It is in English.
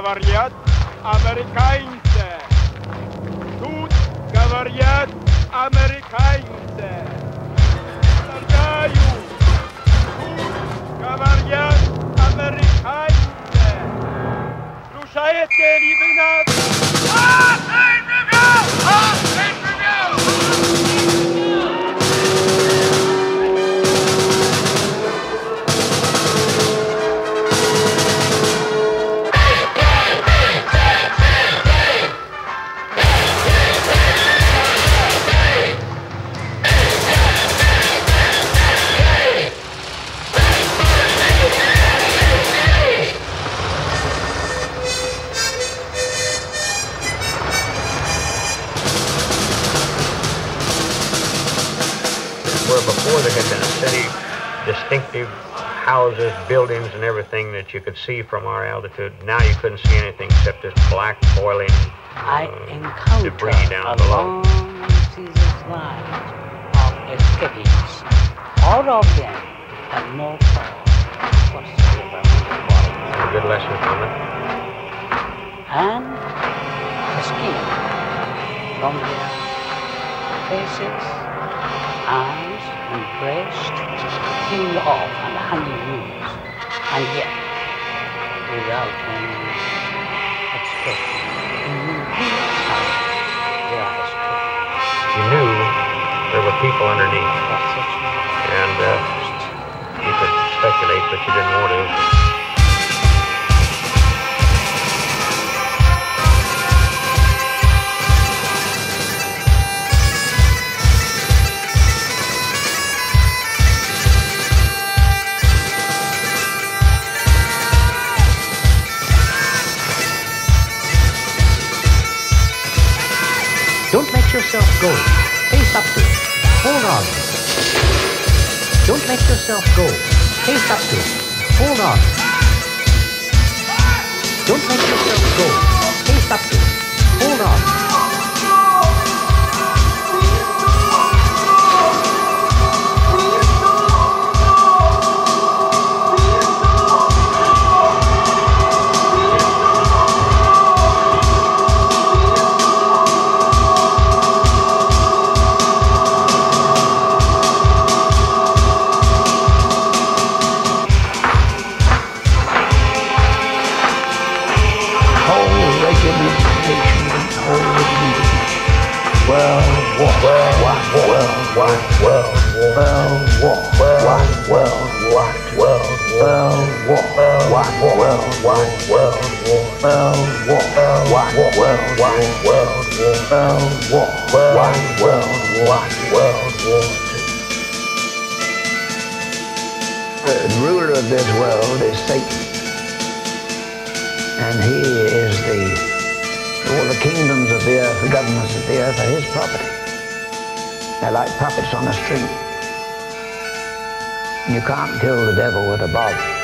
говорят американцы. Тут говорят американцы. Повторяю, тут говорят американцы. Слушаете ли вы нас? Before there had been a city, distinctive houses, buildings, and everything that you could see from our altitude. Now you couldn't see anything except this black boiling I uh, encounter debris a down below. long series line of escapees. All of them have no cause whatsoever in the body. A good lesson from it. And skin from their faces, and breast peeled off and hanging loose, and yet without any expression. You knew how they are escaping. You knew there were people underneath, and uh, you could speculate, but you didn't want to. Yourself go. Face up to it. Hold on. Don't let yourself go. Face up to it. Hold on. Don't let yourself go. Face up to it. Hold on. Regimentation and whole meeting. Well, war, well, what, well, what, well, well, war, well, well, what, well, well, war, what, well, what, well, well, war, what, well, what, well, well, war, what, well, what, well, war. The ruler of this world is Satan and he is all the kingdoms of the earth, the governments of the earth are his property. They're like puppets on a string. You can't kill the devil with a bob.